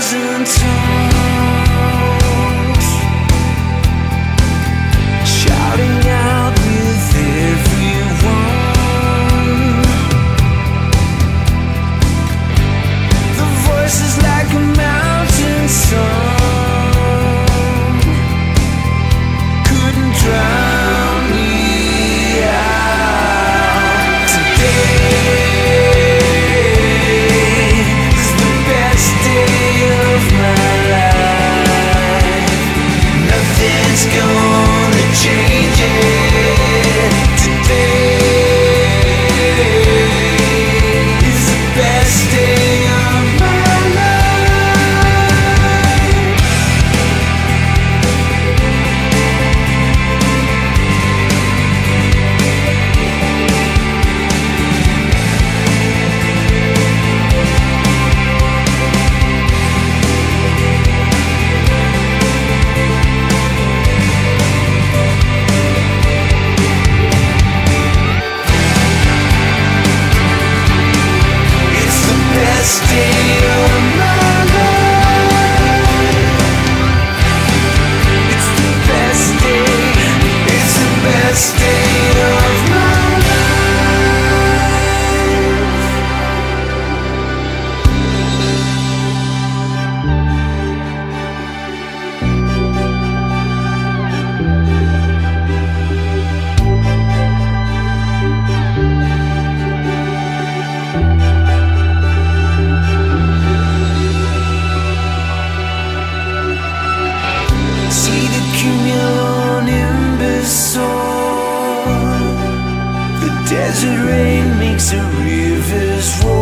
thousand times. Desert rain makes the rivers roar